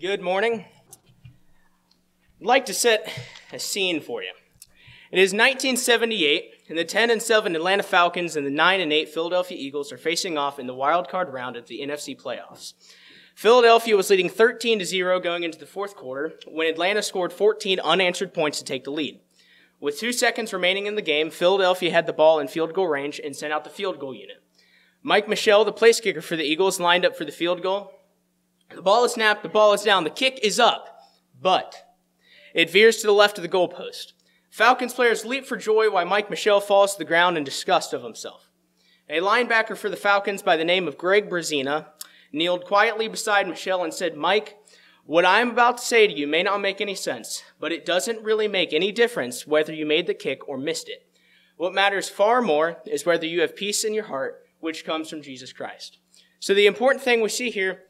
Good morning. I'd like to set a scene for you. It is 1978, and the 10 and 7 Atlanta Falcons and the 9 and 8 Philadelphia Eagles are facing off in the wild card round of the NFC playoffs. Philadelphia was leading 13 to 0 going into the fourth quarter when Atlanta scored 14 unanswered points to take the lead. With two seconds remaining in the game, Philadelphia had the ball in field goal range and sent out the field goal unit. Mike Michel, the place kicker for the Eagles, lined up for the field goal. The ball is snapped, the ball is down, the kick is up, but it veers to the left of the goalpost. Falcons players leap for joy while Mike Michel falls to the ground in disgust of himself. A linebacker for the Falcons by the name of Greg Brezina kneeled quietly beside Michel and said, Mike, what I am about to say to you may not make any sense, but it doesn't really make any difference whether you made the kick or missed it. What matters far more is whether you have peace in your heart, which comes from Jesus Christ. So the important thing we see here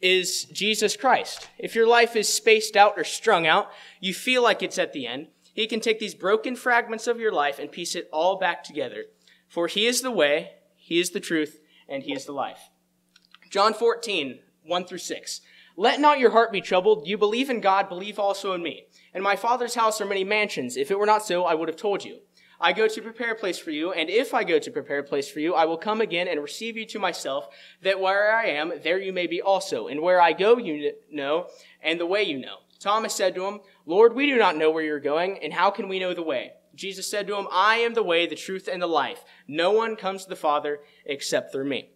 is Jesus Christ. If your life is spaced out or strung out, you feel like it's at the end, he can take these broken fragments of your life and piece it all back together. For he is the way, he is the truth, and he is the life. John 14, 1 through 6. Let not your heart be troubled. You believe in God, believe also in me. In my Father's house are many mansions. If it were not so, I would have told you. I go to prepare a place for you, and if I go to prepare a place for you, I will come again and receive you to myself, that where I am, there you may be also. And where I go, you know, and the way you know. Thomas said to him, Lord, we do not know where you're going, and how can we know the way? Jesus said to him, I am the way, the truth, and the life. No one comes to the Father except through me.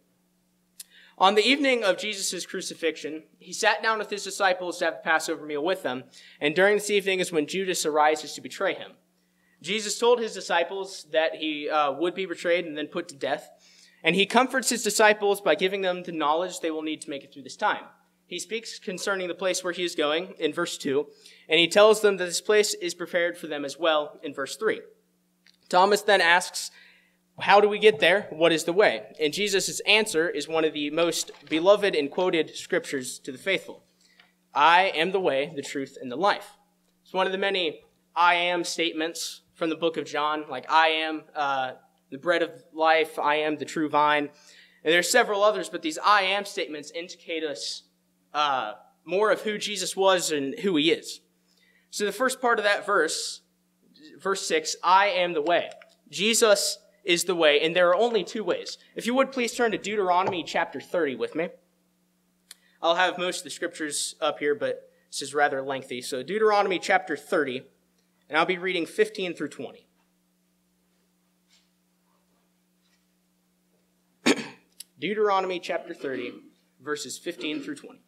On the evening of Jesus' crucifixion, he sat down with his disciples to have a Passover meal with them, and during this evening is when Judas arises to betray him. Jesus told his disciples that he uh, would be betrayed and then put to death, and he comforts his disciples by giving them the knowledge they will need to make it through this time. He speaks concerning the place where he is going in verse 2, and he tells them that this place is prepared for them as well in verse 3. Thomas then asks, how do we get there? What is the way? And Jesus' answer is one of the most beloved and quoted scriptures to the faithful. I am the way, the truth, and the life. It's one of the many I am statements from the book of John, like I am uh, the bread of life, I am the true vine. And there's several others, but these I am statements indicate us uh, more of who Jesus was and who he is. So the first part of that verse, verse 6, I am the way. Jesus is the way, and there are only two ways. If you would please turn to Deuteronomy chapter 30 with me. I'll have most of the scriptures up here, but this is rather lengthy. So Deuteronomy chapter 30, and I'll be reading 15 through 20. Deuteronomy chapter 30, verses 15 through 20.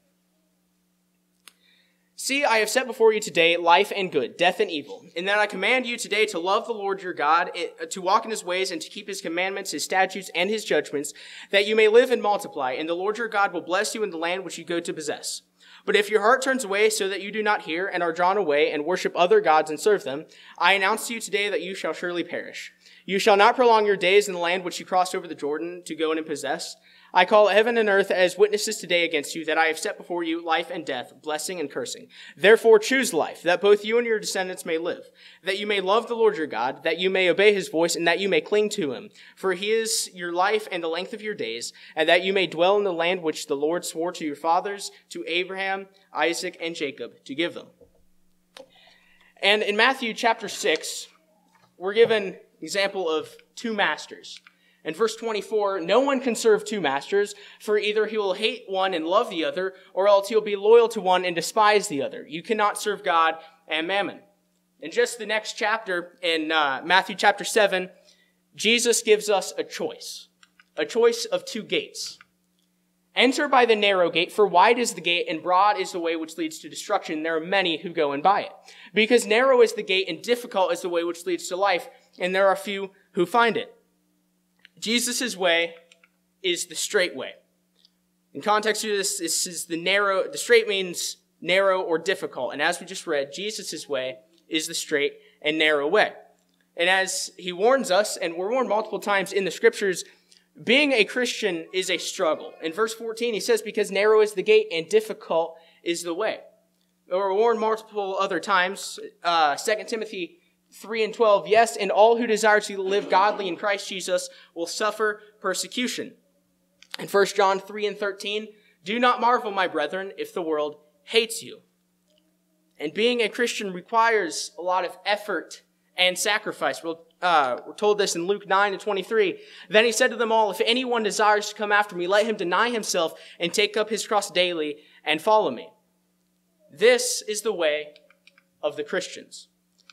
See, I have set before you today life and good, death and evil. And that I command you today to love the Lord your God, eh, to walk in his ways, and to keep his commandments, his statutes, and his judgments, that you may live and multiply. And the Lord your God will bless you in the land which you go to possess. But if your heart turns away so that you do not hear and are drawn away and worship other gods and serve them, I announce to you today that you shall surely perish. You shall not prolong your days in the land which you crossed over the Jordan to go in and possess. I call heaven and earth as witnesses today against you that I have set before you life and death, blessing and cursing. Therefore choose life, that both you and your descendants may live, that you may love the Lord your God, that you may obey his voice, and that you may cling to him. For he is your life and the length of your days, and that you may dwell in the land which the Lord swore to your fathers, to Abraham, Isaac, and Jacob, to give them. And in Matthew chapter 6, we're given example of two masters. In verse 24, no one can serve two masters, for either he will hate one and love the other, or else he'll be loyal to one and despise the other. You cannot serve God and mammon. In just the next chapter, in uh, Matthew chapter 7, Jesus gives us a choice, a choice of two gates. Enter by the narrow gate, for wide is the gate and broad is the way which leads to destruction. There are many who go and by it. Because narrow is the gate and difficult is the way which leads to life, and there are few who find it. Jesus' way is the straight way. In context to this, this is the narrow, the straight means narrow or difficult. And as we just read, Jesus' way is the straight and narrow way. And as he warns us, and we're warned multiple times in the scriptures, being a Christian is a struggle. In verse 14, he says, because narrow is the gate and difficult is the way. We're warned multiple other times. Uh, 2 Timothy 3 and 12, yes, and all who desire to live godly in Christ Jesus will suffer persecution. In 1 John 3 and 13, do not marvel, my brethren, if the world hates you. And being a Christian requires a lot of effort and sacrifice. We'll, uh, we're told this in Luke 9 and 23. Then he said to them all, If anyone desires to come after me, let him deny himself and take up his cross daily and follow me. This is the way of the Christians.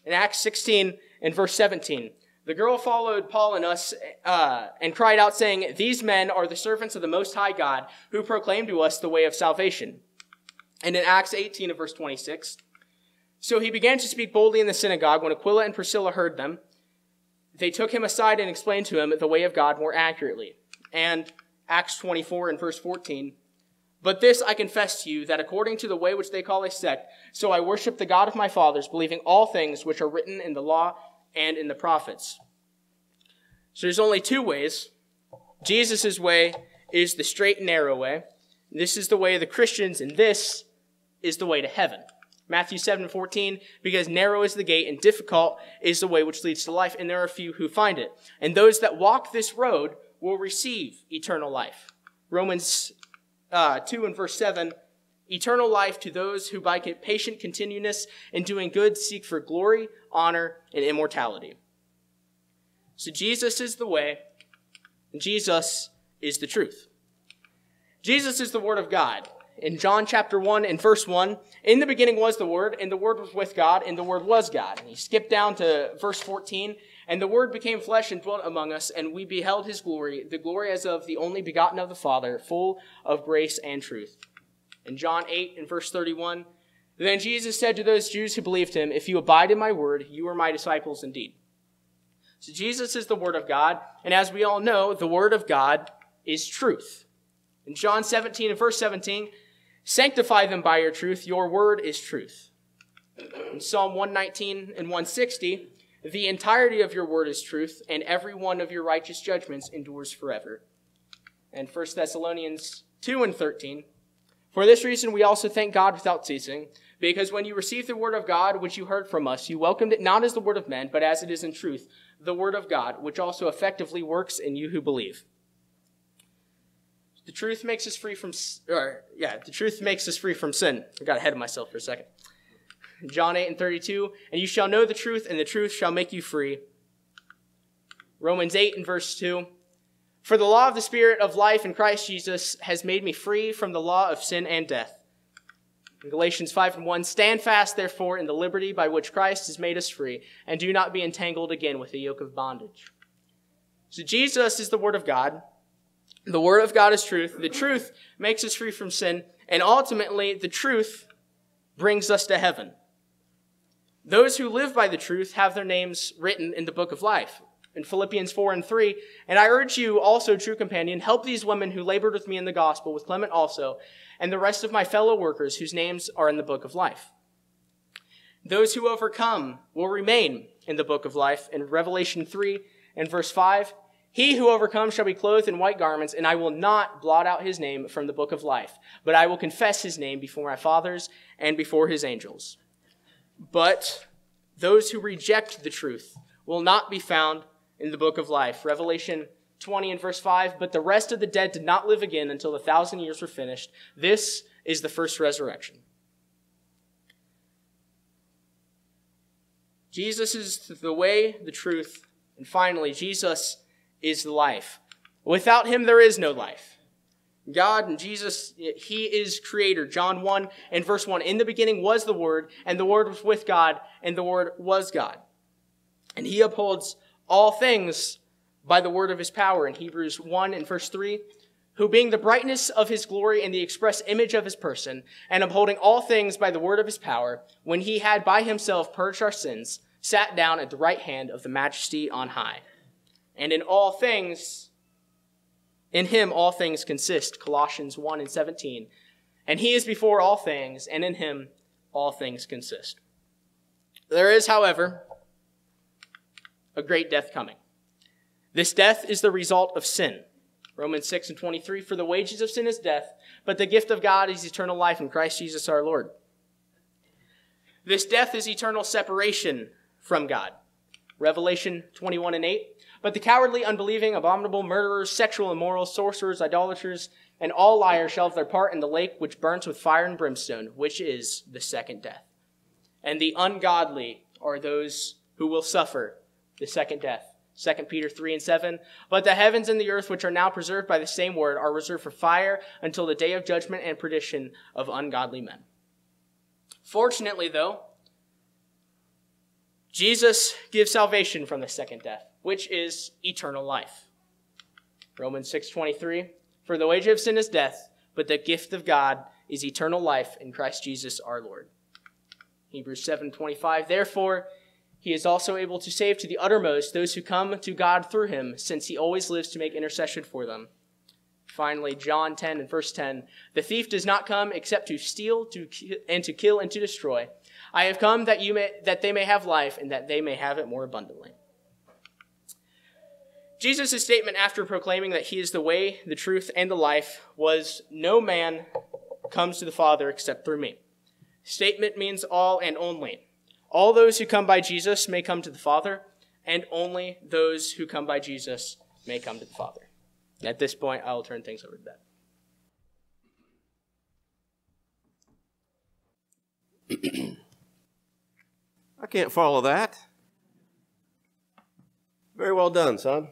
In Acts 16 and verse 17, the girl followed Paul and us uh, and cried out, saying, These men are the servants of the Most High God who proclaim to us the way of salvation. And in Acts 18 of verse 26, so he began to speak boldly in the synagogue. When Aquila and Priscilla heard them, they took him aside and explained to him the way of God more accurately. And Acts 24 and verse 14, but this I confess to you, that according to the way which they call a sect, so I worship the God of my fathers, believing all things which are written in the law and in the prophets. So there's only two ways. Jesus' way is the straight and narrow way. This is the way of the Christians, and this is the way to heaven. Matthew 7 14, because narrow is the gate and difficult is the way which leads to life, and there are few who find it. And those that walk this road will receive eternal life. Romans uh, 2 and verse 7, eternal life to those who by patient continuousness in doing good seek for glory, honor, and immortality. So Jesus is the way, and Jesus is the truth. Jesus is the Word of God in John chapter 1 and verse 1, in the beginning was the Word, and the Word was with God, and the Word was God. And he skipped down to verse 14, and the Word became flesh and dwelt among us, and we beheld his glory, the glory as of the only begotten of the Father, full of grace and truth. In John 8 and verse 31, then Jesus said to those Jews who believed him, If you abide in my word, you are my disciples indeed. So Jesus is the Word of God, and as we all know, the Word of God is truth. In John 17 and verse 17, Sanctify them by your truth. Your word is truth. In Psalm 119 and 160, the entirety of your word is truth, and every one of your righteous judgments endures forever. And 1 Thessalonians 2 and 13, for this reason we also thank God without ceasing, because when you received the word of God which you heard from us, you welcomed it not as the word of men, but as it is in truth, the word of God, which also effectively works in you who believe. The truth makes us free from, or yeah, the truth makes us free from sin. I got ahead of myself for a second. John 8 and 32, and you shall know the truth, and the truth shall make you free. Romans 8 and verse 2. For the law of the Spirit of life in Christ Jesus has made me free from the law of sin and death. In Galatians 5 and 1, stand fast, therefore, in the liberty by which Christ has made us free, and do not be entangled again with the yoke of bondage. So Jesus is the Word of God. The Word of God is truth. The truth makes us free from sin. And ultimately, the truth brings us to heaven. Those who live by the truth have their names written in the book of life. In Philippians 4 and 3, and I urge you also, true companion, help these women who labored with me in the gospel, with Clement also, and the rest of my fellow workers whose names are in the book of life. Those who overcome will remain in the book of life. In Revelation 3 and verse 5, he who overcomes shall be clothed in white garments, and I will not blot out his name from the book of life, but I will confess his name before my fathers and before his angels. But those who reject the truth will not be found in the book of life. Revelation 20 and verse 5 But the rest of the dead did not live again until the thousand years were finished. This is the first resurrection. Jesus is the way, the truth, and finally, Jesus is the life. Without him, there is no life. God and Jesus, He is creator. John 1 and verse 1. In the beginning was the Word, and the Word was with God, and the Word was God. And He upholds all things by the word of His power. In Hebrews 1 and verse 3, who being the brightness of His glory and the express image of His person, and upholding all things by the word of His power, when He had by Himself purged our sins, sat down at the right hand of the majesty on high. And in all things, in him all things consist. Colossians 1 and 17. And he is before all things, and in him all things consist. There is, however, a great death coming. This death is the result of sin. Romans 6 and 23, for the wages of sin is death, but the gift of God is eternal life in Christ Jesus our Lord. This death is eternal separation from God. Revelation 21 and 8. But the cowardly, unbelieving, abominable, murderers, sexual immorals, sorcerers, idolaters, and all liars shall have their part in the lake which burns with fire and brimstone, which is the second death. And the ungodly are those who will suffer the second death. 2 Peter 3 and 7. But the heavens and the earth, which are now preserved by the same word, are reserved for fire until the day of judgment and perdition of ungodly men. Fortunately, though, Jesus gives salvation from the second death, which is eternal life. Romans 6:23 For the wage of sin is death, but the gift of God is eternal life in Christ Jesus our Lord. Hebrews 7:25 Therefore he is also able to save to the uttermost those who come to God through him, since he always lives to make intercession for them. Finally, John 10 and verse 10 The thief does not come except to steal to, and to kill and to destroy. I have come that, you may, that they may have life and that they may have it more abundantly. Jesus' statement after proclaiming that he is the way, the truth, and the life was, No man comes to the Father except through me. Statement means all and only. All those who come by Jesus may come to the Father, and only those who come by Jesus may come to the Father. At this point, I will turn things over to Ben. I can't follow that. Very well done, son.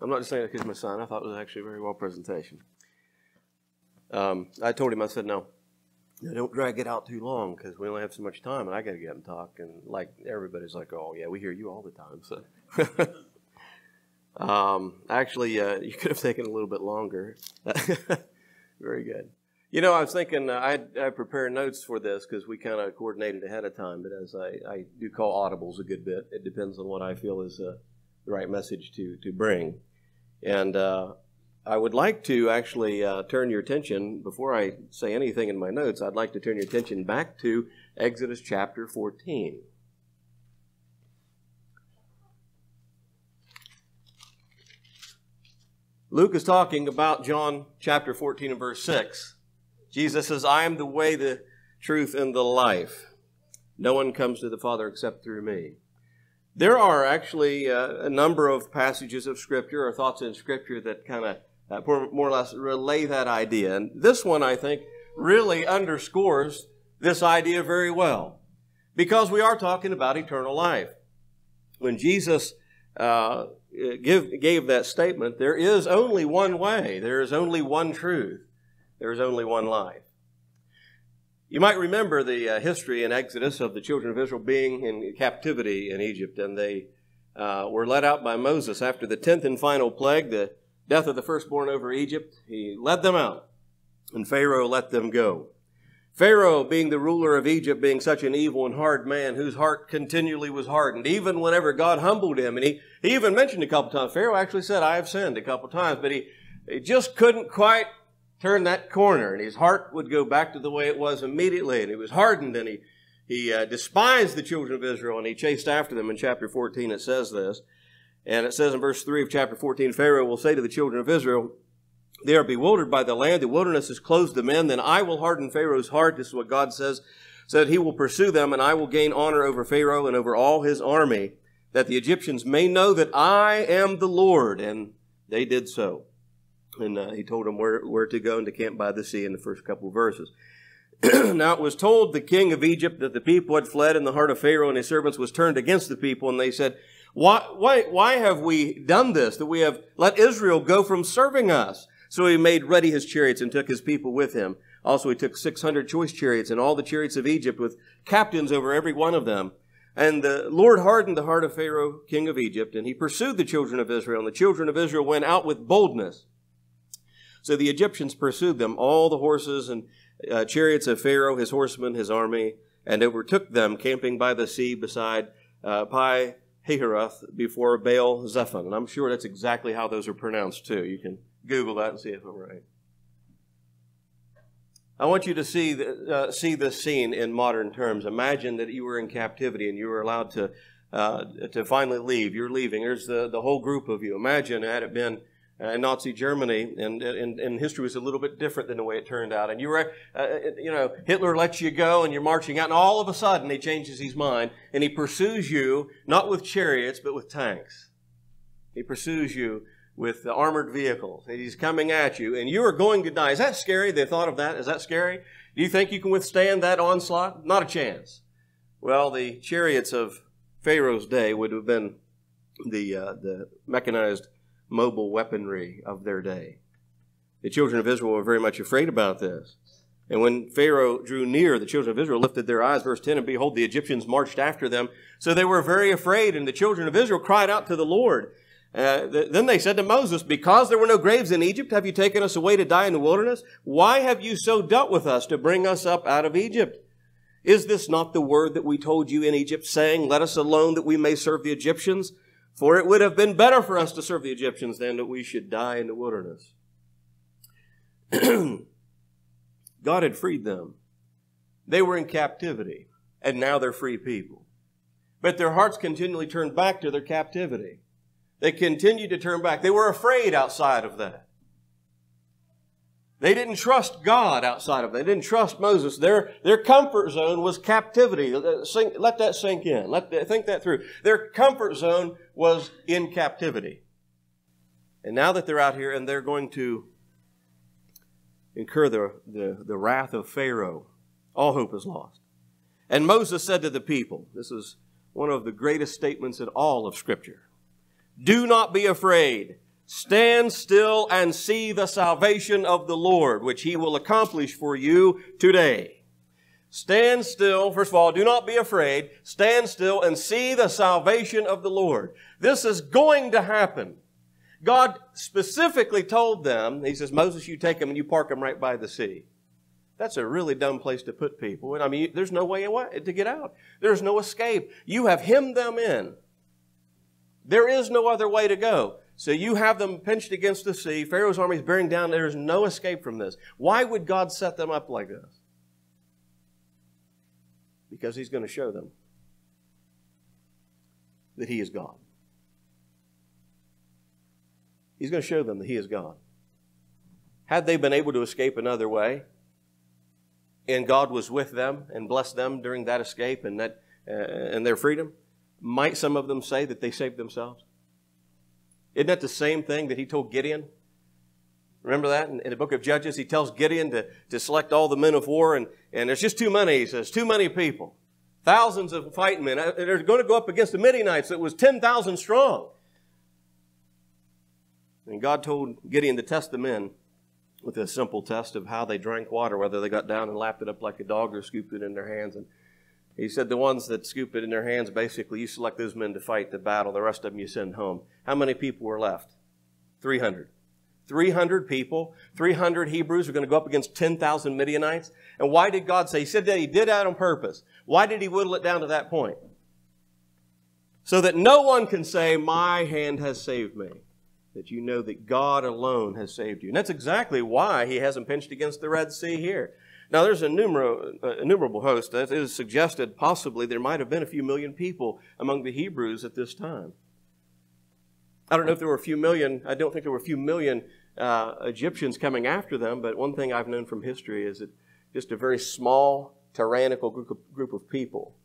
I'm not just saying it because my son. I thought it was actually a very well presentation. Um, I told him, I said, no, don't drag it out too long because we only have so much time and I got to get up and talk. And like everybody's like, oh, yeah, we hear you all the time. So, um, actually, uh, you could have taken a little bit longer. very good. You know, I was thinking uh, I I prepared notes for this because we kind of coordinated ahead of time. But as I, I do call audibles a good bit, it depends on what I feel is uh, the right message to to bring. And uh, I would like to actually uh, turn your attention before I say anything in my notes. I'd like to turn your attention back to Exodus chapter 14. Luke is talking about John chapter 14 and verse 6. Jesus says, I am the way, the truth, and the life. No one comes to the Father except through me. There are actually uh, a number of passages of Scripture or thoughts in Scripture that kind of uh, more or less relay that idea. And this one, I think, really underscores this idea very well because we are talking about eternal life. When Jesus uh, give, gave that statement, there is only one way, there is only one truth. There is only one life. You might remember the uh, history in Exodus of the children of Israel being in captivity in Egypt, and they uh, were led out by Moses after the tenth and final plague, the death of the firstborn over Egypt. He led them out, and Pharaoh let them go. Pharaoh, being the ruler of Egypt, being such an evil and hard man, whose heart continually was hardened, even whenever God humbled him, and he, he even mentioned a couple times, Pharaoh actually said, I have sinned a couple times, but he, he just couldn't quite turn that corner, and his heart would go back to the way it was immediately, and he was hardened, and he, he uh, despised the children of Israel, and he chased after them. In chapter 14, it says this. And it says in verse 3 of chapter 14, Pharaoh will say to the children of Israel, They are bewildered by the land, the wilderness has closed them men. then I will harden Pharaoh's heart. This is what God says, so that he will pursue them, and I will gain honor over Pharaoh and over all his army, that the Egyptians may know that I am the Lord. And they did so. And uh, he told them where, where to go and to camp by the sea in the first couple verses. now it was told the king of Egypt that the people had fled, and the heart of Pharaoh and his servants was turned against the people, and they said, why, why, why have we done this, that we have let Israel go from serving us? So he made ready his chariots and took his people with him. Also, he took 600 choice chariots and all the chariots of Egypt with captains over every one of them. And the Lord hardened the heart of Pharaoh, king of Egypt, and he pursued the children of Israel. And the children of Israel went out with boldness so the Egyptians pursued them, all the horses and uh, chariots of Pharaoh, his horsemen, his army, and overtook them, camping by the sea beside uh, Pi Hahiroth before Baal Zephon. And I'm sure that's exactly how those are pronounced too. You can Google that and see if I'm right. I want you to see the, uh, see this scene in modern terms. Imagine that you were in captivity and you were allowed to uh, to finally leave. You're leaving. There's the, the whole group of you. Imagine had it been uh, Nazi Germany, and, and, and history was a little bit different than the way it turned out. And you were, uh, you know, Hitler lets you go, and you're marching out, and all of a sudden he changes his mind, and he pursues you not with chariots but with tanks. He pursues you with the armored vehicles, he's coming at you, and you are going to die. Is that scary? The thought of that is that scary? Do you think you can withstand that onslaught? Not a chance. Well, the chariots of Pharaoh's day would have been the uh, the mechanized mobile weaponry of their day. The children of Israel were very much afraid about this. And when Pharaoh drew near, the children of Israel lifted their eyes, verse 10, and behold, the Egyptians marched after them. So they were very afraid, and the children of Israel cried out to the Lord. Uh, th- then they said to Moses, Because there were no graves in Egypt, have you taken us away to die in the wilderness? Why have you so dealt with us to bring us up out of Egypt? Is this not the word that we told you in Egypt, saying, Let us alone that we may serve the Egyptians? For it would have been better for us to serve the Egyptians than that we should die in the wilderness. God had freed them. They were in captivity, and now they're free people. But their hearts continually turned back to their captivity. They continued to turn back. They were afraid outside of that. They didn't trust God outside of that. They didn't trust Moses. Their, their comfort zone was captivity. Let that sink in. Let that, think that through. Their comfort zone was in captivity. And now that they're out here and they're going to incur the, the, the wrath of Pharaoh, all hope is lost. And Moses said to the people, this is one of the greatest statements in all of Scripture Do not be afraid. Stand still and see the salvation of the Lord, which he will accomplish for you today. Stand still. First of all, do not be afraid. Stand still and see the salvation of the Lord. This is going to happen. God specifically told them, He says, Moses, you take them and you park them right by the sea. That's a really dumb place to put people. And I mean, there's no way to get out. There's no escape. You have hemmed them in. There is no other way to go. So you have them pinched against the sea. Pharaoh's army is bearing down. There's no escape from this. Why would God set them up like this? Because He's going to show them that He is God. He's going to show them that He is God. Had they been able to escape another way, and God was with them and blessed them during that escape and that uh, and their freedom, might some of them say that they saved themselves? Isn't that the same thing that he told Gideon? Remember that in, in, the book of Judges? He tells Gideon to, to select all the men of war, and, and there's just too many. He says, too many people. Thousands of fighting men. Uh, they're going to go up against the Midianites that was 10,000 strong. And God told Gideon to test the men with a simple test of how they drank water, whether they got down and lapped it up like a dog or scooped it in their hands. And he said the ones that scoop it in their hands, basically, you select those men to fight the battle. The rest of them you send home. How many people were left? 300. 300 people, 300 Hebrews are going to go up against 10,000 Midianites. And why did God say? He said that He did that on purpose. Why did He whittle it down to that point? So that no one can say, My hand has saved me. That you know that God alone has saved you. And that's exactly why He hasn't pinched against the Red Sea here. Now, there's a uh, innumerable host. It is suggested possibly there might have been a few million people among the Hebrews at this time. I don't know if there were a few million, I don't think there were a few million uh, Egyptians coming after them, but one thing I've known from history is that just a very small, tyrannical group of, group of people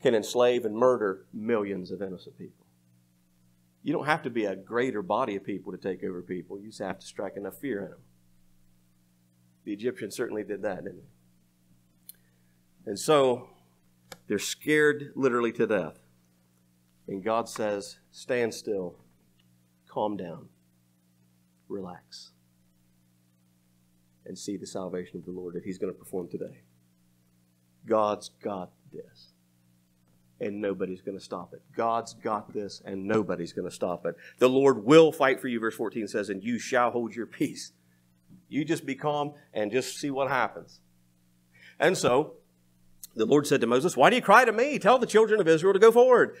can enslave and murder millions of innocent people. You don't have to be a greater body of people to take over people, you just have to strike enough fear in them. The Egyptians certainly did that, didn't they? And so they're scared literally to death. And God says, Stand still, calm down, relax, and see the salvation of the Lord that He's going to perform today. God's got this. And nobody's going to stop it. God's got this, and nobody's going to stop it. The Lord will fight for you, verse 14 says, and you shall hold your peace. You just be calm and just see what happens. And so the Lord said to Moses, Why do you cry to me? Tell the children of Israel to go forward.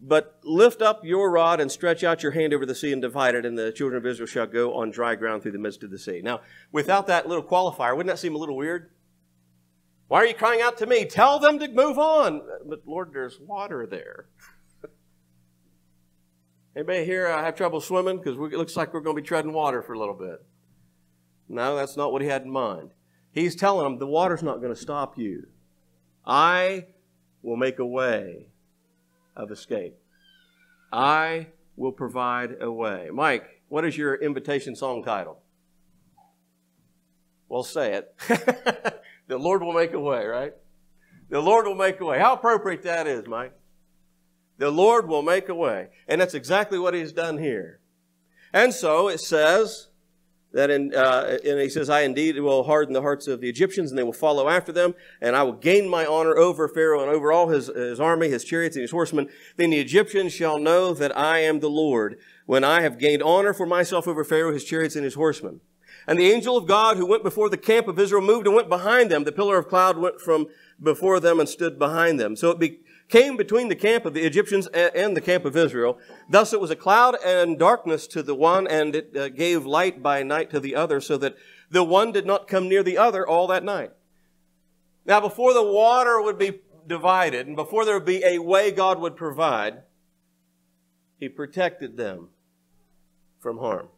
But lift up your rod and stretch out your hand over the sea and divide it, and the children of Israel shall go on dry ground through the midst of the sea. Now, without that little qualifier, wouldn't that seem a little weird? Why are you crying out to me? Tell them to move on. But Lord, there's water there. Anybody here uh, have trouble swimming? Because it looks like we're going to be treading water for a little bit. No, that's not what he had in mind. He's telling them the water's not going to stop you. I will make a way of escape. I will provide a way. Mike, what is your invitation song title? Well, say it. the Lord will make a way, right? The Lord will make a way. How appropriate that is, Mike. The Lord will make a way. And that's exactly what He's done here. And so it says, that in, uh, and he says, I indeed will harden the hearts of the Egyptians, and they will follow after them, and I will gain my honor over Pharaoh and over all his, his army, his chariots, and his horsemen. Then the Egyptians shall know that I am the Lord, when I have gained honor for myself over Pharaoh, his chariots, and his horsemen. And the angel of God who went before the camp of Israel moved and went behind them. The pillar of cloud went from before them and stood behind them. So it be, came between the camp of the Egyptians and the camp of Israel. Thus it was a cloud and darkness to the one, and it uh, gave light by night to the other, so that the one did not come near the other all that night. Now, before the water would be divided, and before there would be a way God would provide, He protected them from harm.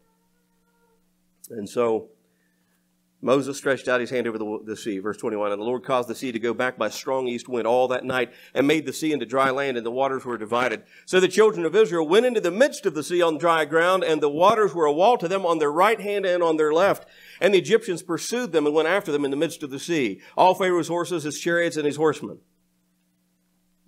And so, Moses stretched out his hand over the, the, sea, verse 21, and the Lord caused the sea to go back by strong east wind all that night, and made the sea into dry land, and the waters were divided. So the children of Israel went into the midst of the sea on dry ground, and the waters were a wall to them on their right hand and on their left. And the Egyptians pursued them and went after them in the midst of the sea, all Pharaoh's horses, his chariots, and his horsemen.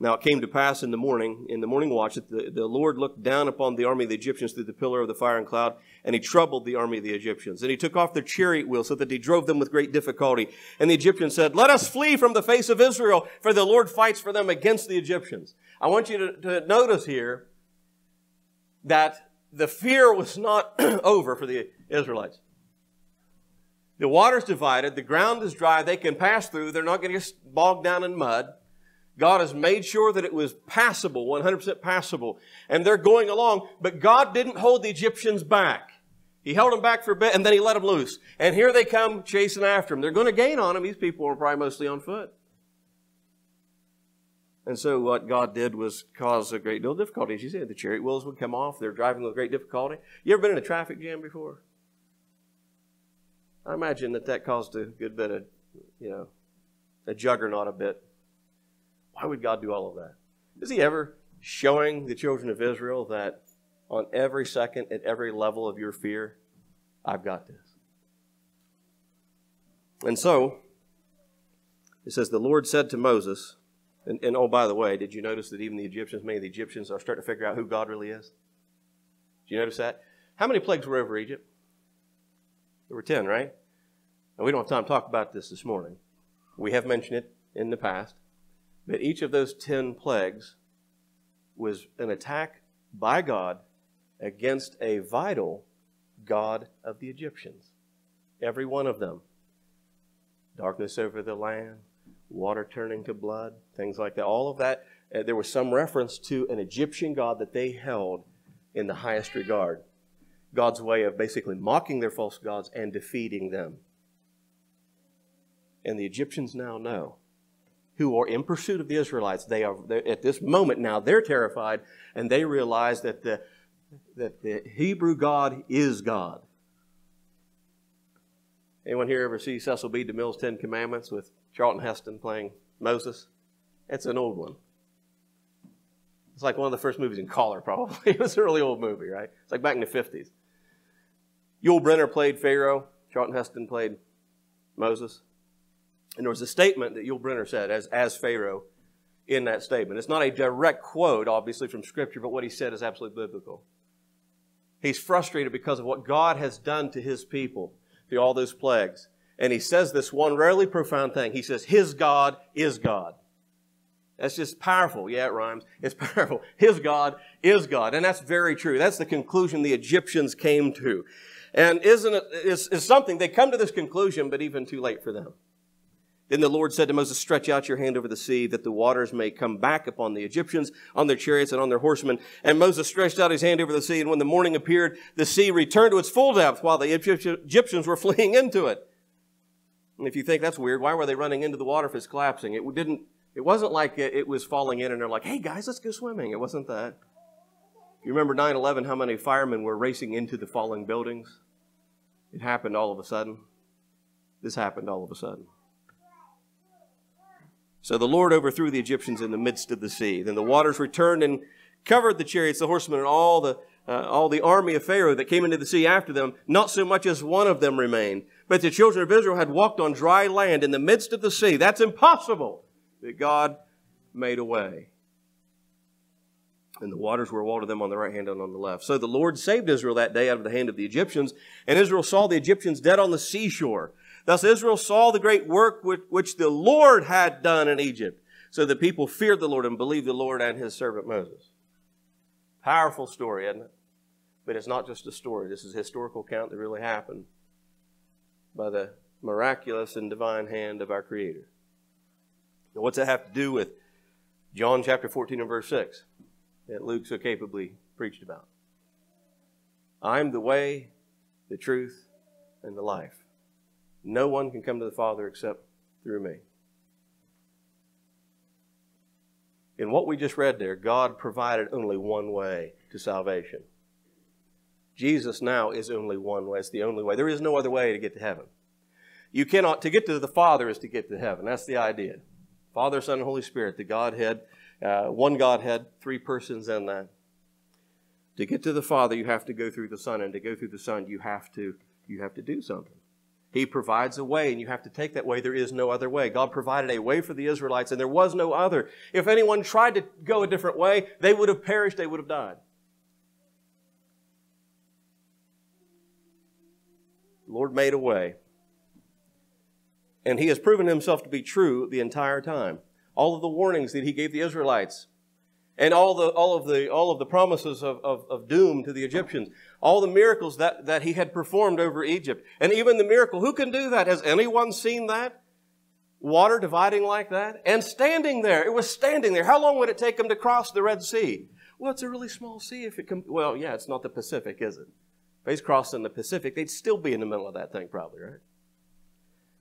Now it came to pass in the morning, in the morning watch, that the, the Lord looked down upon the army of the Egyptians through the pillar of the fire and cloud, and he troubled the army of the Egyptians. And he took off their chariot wheels so that he drove them with great difficulty. And the Egyptians said, Let us flee from the face of Israel, for the Lord fights for them against the Egyptians. I want you to, to notice here that the fear was not over for the Israelites. The water's divided, the ground is dry, they can pass through, they're not going to get bogged down in mud. God has made sure that it was passable, 100% passable. And they're going along, but God didn't hold the Egyptians back. He held them back for a bit and then he let them loose. And here they come chasing after him. They're going to gain on him. These people are probably mostly on foot. And so what God did was cause a great deal of difficulty. As you said, the chariot wheels would come off. They're driving with great difficulty. You ever been in a traffic jam before? I imagine that that caused a good bit of, you know, a juggernaut a bit. Why would God do all of that? Is He ever showing the children of Israel that on every second, at every level of your fear, I've got this? And so, it says, The Lord said to Moses, and, and, oh, by the way, did you notice that even the Egyptians, many of the Egyptians are starting to figure out who God really is? Did you notice that? How many plagues were over Egypt? There were 10, right? And we don't have time to talk about this this morning. We have mentioned it in the past. But each of those 10 plagues was an attack by God against a vital God of the Egyptians. Every one of them. Darkness over the land, water turning to blood, things like that. All of that, uh, there was some reference to an Egyptian God that they held in the highest regard. God's way of basically mocking their false gods and defeating them. And the Egyptians now know who are in pursuit of the Israelites. They are at this moment now they're terrified and they realize that the that the Hebrew God is God. Anyone here ever see Cecil B. DeMille's Ten Commandments with Charlton Heston playing Moses? It's an old one. It's like one of the first movies in color, probably. it was an really old movie, right? It's like back in the 50s. Yul Brynner played Pharaoh. Charlton Heston played Moses. And there was a statement that Yul Brynner said as, as Pharaoh in that statement. It's not a direct quote, obviously, from Scripture, but what he said is absolutely biblical. He's frustrated because of what God has done to his people through all those plagues. And he says this one rarely profound thing. He says, His God is God. That's just powerful. Yeah, it rhymes. It's powerful. His God is God. And that's very true. That's the conclusion the Egyptians came to. And isn't it, it's, it's something, they come to this conclusion, but even too late for them. Then the Lord said to Moses, Stretch out your hand over the sea, that the waters may come back upon the Egyptians, on their chariots, and on their horsemen. And Moses stretched out his hand over the sea, and when the morning appeared, the sea returned to its full depth, while the Egyptians were fleeing into it. And if you think that's weird, why were they running into the water if it's collapsing? It didn't. It wasn't like it was falling in, and they're like, "Hey guys, let's go swimming." It wasn't that. You remember 9 11, how many firemen were racing into the falling buildings? It happened all of a sudden. This happened all of a sudden. So the Lord overthrew the Egyptians in the midst of the sea. Then the waters returned and covered the chariots, the horsemen, and all the, uh, all the army of Pharaoh that came into the sea after them. Not so much as one of them remained. But the children of Israel had walked on dry land in the midst of the sea. That's impossible. That God made a way. And the waters were a to them on the right hand and on the left. So the Lord saved Israel that day out of the hand of the Egyptians, and Israel saw the Egyptians dead on the seashore. Thus Israel saw the great work which the Lord had done in Egypt. So the people feared the Lord and believed the Lord and his servant Moses. Powerful story, isn't it? But it's not just a story. This is a historical account that really happened by the miraculous and divine hand of our Creator. Now, what's that have to do with John chapter 14 and verse 6 that Luke so capably preached about? I'm the way, the truth, and the life. No one can come to the Father except through me. In what we just read there, God provided only one way to salvation. Jesus now is only one way. It's the only way. There is no other way to get to heaven. You cannot, to get to the Father is to get to heaven. That's the idea. Father, Son, and Holy Spirit, the Godhead, uh, one Godhead, three persons in that. To get to the Father, you have to go through the Son, and to go through the Son, you have to you have to do something. He provides a way, and you have to take that way. There is no other way. God provided a way for the Israelites, and there was no other. If anyone tried to go a different way, they would have perished, they would have died. The Lord made a way. And He has proven Himself to be true the entire time. All of the warnings that He gave the Israelites, and all, the, all, of, the, all of the promises of, of, of doom to the Egyptians, all the miracles that, that he had performed over Egypt, and even the miracle. Who can do that? Has anyone seen that? Water dividing like that? And standing there. It was standing there. How long would it take them to cross the Red Sea? Well, it's a really small sea if it can. Well, yeah, it's not the Pacific, is it? If he's crossing the Pacific, they'd still be in the middle of that thing, probably, right?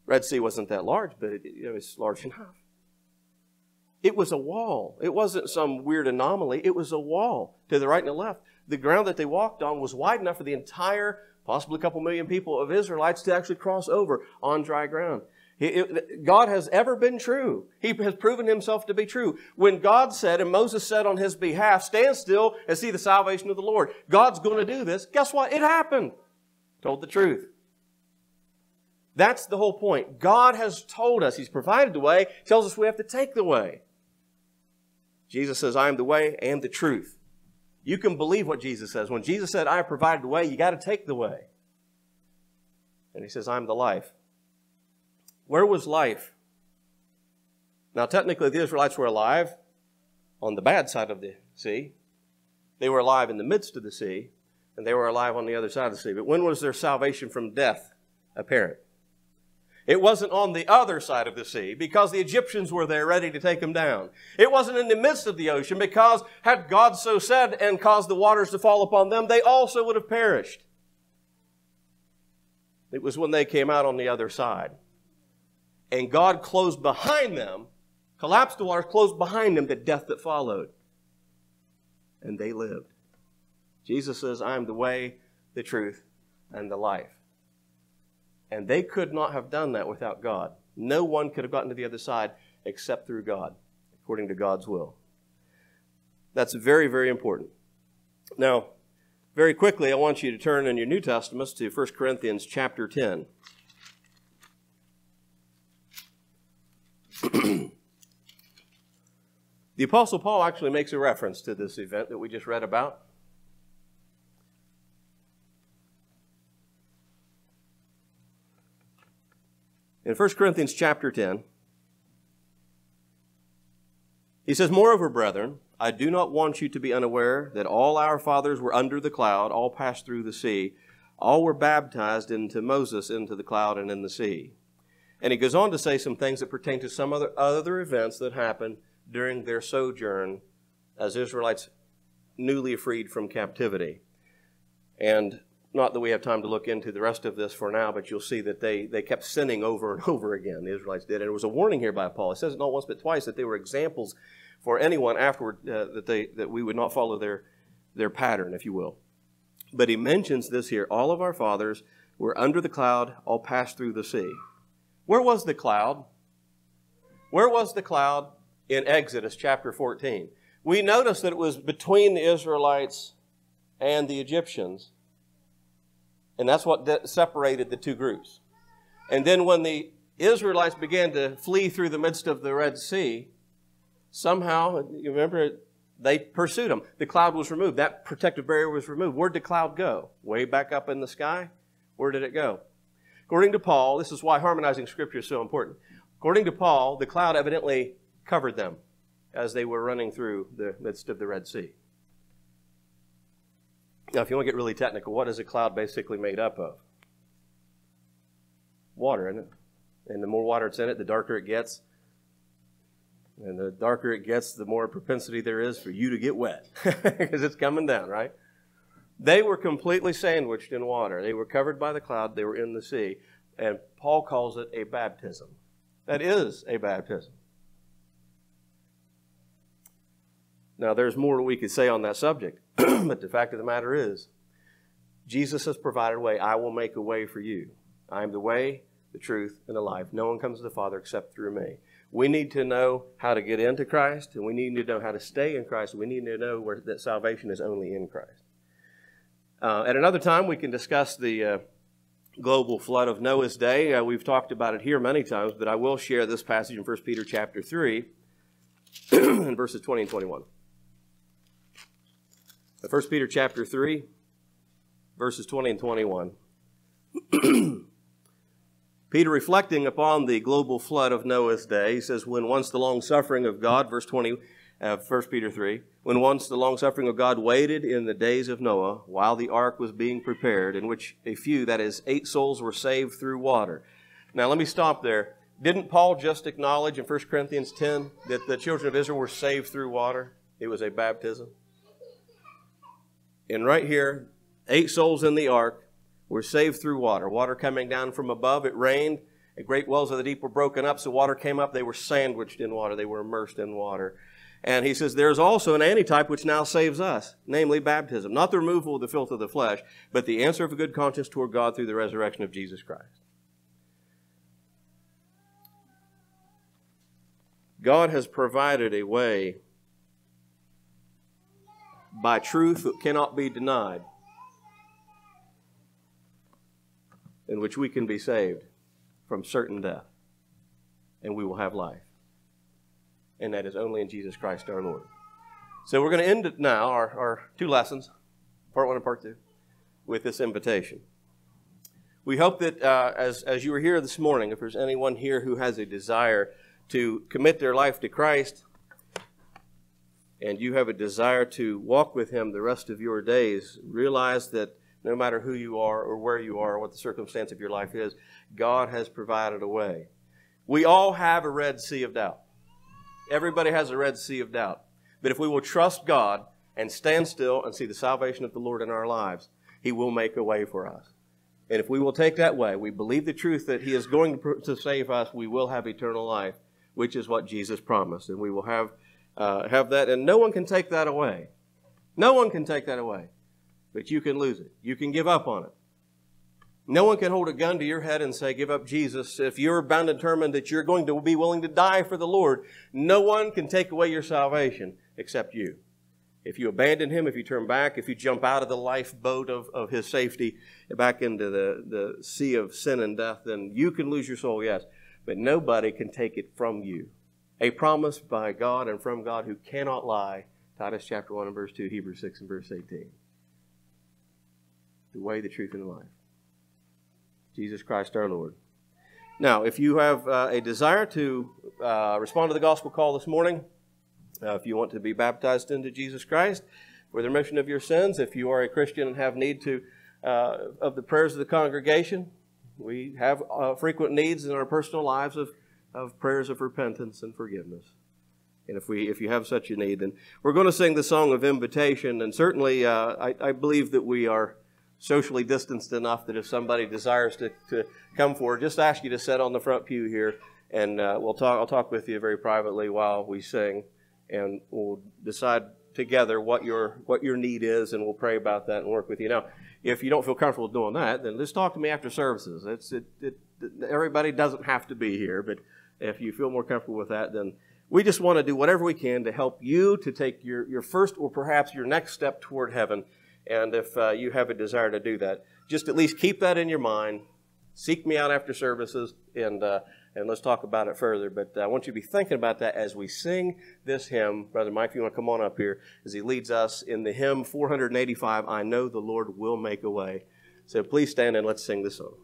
Red Sea wasn't that large, but it, it was large enough. It was a wall. It wasn't some weird anomaly. It was a wall to the right and the left the ground that they walked on was wide enough for the entire, possibly a couple million people of Israelites to actually cross over on dry ground. God has ever been true. He has proven himself to be true. When God said, and Moses said on his behalf, stand still and see the salvation of the Lord. God's going to do this. Guess what? It happened. Told the truth. That's the whole point. God has told us. He's provided the way, tells us we have to take the way. Jesus says, I am the way and the truth. You can believe what Jesus says. When Jesus said, I have provided the way, you got to take the way. And he says, I'm the life. Where was life? Now, technically, the Israelites were alive on the bad side of the sea. They were alive in the midst of the sea, and they were alive on the other side of the sea. But when was their salvation from death apparent? It wasn't on the other side of the sea because the Egyptians were there ready to take them down. It wasn't in the midst of the ocean because had God so said and caused the waters to fall upon them, they also would have perished. It was when they came out on the other side. And God closed behind them, collapsed the waters, closed behind them the death that followed. And they lived. Jesus says, I am the way, the truth, and the life. And they could not have done that without God. No one could have gotten to the other side except through God, according to God's will. That's very, very important. Now, very quickly, I want you to turn in your New Testaments to 1 Corinthians chapter 10. the Apostle Paul actually makes a reference to this event that we just read about. In 1 Corinthians chapter 10, he says, Moreover, brethren, I do not want you to be unaware that all our fathers were under the cloud, all passed through the sea, all were baptized into Moses into the cloud and in the sea. And he goes on to say some things that pertain to some other, other events that happened during their sojourn as Israelites newly freed from captivity. And not that we have time to look into the rest of this for now, but you'll see that they, they kept sinning over and over again. The Israelites did. And it was a warning here by Paul. It says it not once but twice that they were examples for anyone afterward uh, that, they, that we would not follow their, their pattern, if you will. But he mentions this here all of our fathers were under the cloud, all passed through the sea. Where was the cloud? Where was the cloud in Exodus chapter 14? We notice that it was between the Israelites and the Egyptians. And that's what separated the two groups. And then when the Israelites began to flee through the midst of the Red Sea, somehow, you remember, they pursued them. The cloud was removed. That protective barrier was removed. Where'd the cloud go? Way back up in the sky? Where did it go? According to Paul, this is why harmonizing Scripture is so important. According to Paul, the cloud evidently covered them as they were running through the midst of the Red Sea. Now, if you want to get really technical, what is a cloud basically made up of? Water, isn't it? And the more water it's in it, the darker it gets. And the darker it gets, the more propensity there is for you to get wet because it's coming down, right? They were completely sandwiched in water. They were covered by the cloud, they were in the sea. And Paul calls it a baptism. That is a baptism. Now, there's more we could say on that subject, but the fact of the matter is, Jesus has provided a way. I will make a way for you. I am the way, the truth, and the life. No one comes to the Father except through me. We need to know how to get into Christ, and we need to know how to stay in Christ. We need to know where, that salvation is only in Christ. Uh, at another time, we can discuss the uh, global flood of Noah's day. Uh, we've talked about it here many times, but I will share this passage in 1 Peter chapter 3, in verses 20 and 21. 1 Peter chapter 3, verses 20 and 21. Peter, reflecting upon the global flood of Noah's day, he says, When once the long suffering of God, verse 20 uh, of 1 Peter 3, when once the long suffering of God waited in the days of Noah while the ark was being prepared, in which a few, that is, eight souls, were saved through water. Now, let me stop there. Didn't Paul just acknowledge in 1 Corinthians 10 that the children of Israel were saved through water? It was a baptism. And right here, eight souls in the ark, were saved through water. Water coming down from above, it rained. The great wells of the deep were broken up, so water came up. They were sandwiched in water, they were immersed in water. And he says, There's also an antitype which now saves us, namely baptism. Not the removal of the filth of the flesh, but the answer of a good conscience toward God through the resurrection of Jesus Christ. God has provided a way by truth that cannot be denied in which we can be saved from certain death and we will have life. And that is only in Jesus Christ our Lord. So we're going to end it now, our, our two lessons, part one and part two, with this invitation. We hope that uh, as, as you were here this morning, if there's anyone here who has a desire to commit their life to Christ, and you have a desire to walk with Him the rest of your days, realize that no matter who you are or where you are or what the circumstance of your life is, God has provided a way. We all have a red sea of doubt. Everybody has a red sea of doubt. But if we will trust God and stand still and see the salvation of the Lord in our lives, He will make a way for us. And if we will take that way, we believe the truth that He is going to save us, we will have eternal life, which is what Jesus promised. And we will have, uh, have that, and no one can take that away. No one can take that away but you can lose it. You can give up on it. No one can hold a gun to your head and say, Give up Jesus. If you're bound and determined that you're going to be willing to die for the Lord, no one can take away your salvation except you. If you abandon Him, if you turn back, if you jump out of the lifeboat of, of His safety back into the, the sea of sin and death, then you can lose your soul, yes, but nobody can take it from you. A promise by God and from God who cannot lie. Titus chapter 1 and verse 2, Hebrews 6 and verse 18 the way, the truth, and the life. Jesus Christ our Lord. Now, if you have uh, a desire to uh, respond to the gospel call this morning, uh, if you want to be baptized into Jesus Christ for the remission of your sins, if you are a Christian and have need to uh, of the prayers of the congregation, we have uh, frequent needs in our personal lives of, of prayers of repentance and forgiveness. And if we if you have such a need, then we're going to sing the song of invitation. And certainly, uh, I, I believe that we are socially distanced enough that if somebody desires to, to come forward, just ask you to sit on the front pew here, and uh, we'll talk. I'll talk with you very privately while we sing, and we'll decide together what your what your need is, and we'll pray about that and work with you. Now, if you don't feel comfortable doing that, then just talk to me after services. It's it, it, everybody doesn't have to be here, but if you feel more comfortable with that, then we just want to do whatever we can to help you to take your, your first or perhaps your next step toward heaven. And if uh, you have a desire to do that, just at least keep that in your mind. Seek me out after services, and uh, and let's talk about it further. But I want you to be thinking about that as we sing this hymn. Brother Mike, if you want to come on up here, as he leads us in the hymn 485, I know the Lord will make a way. So please stand and let's sing this song.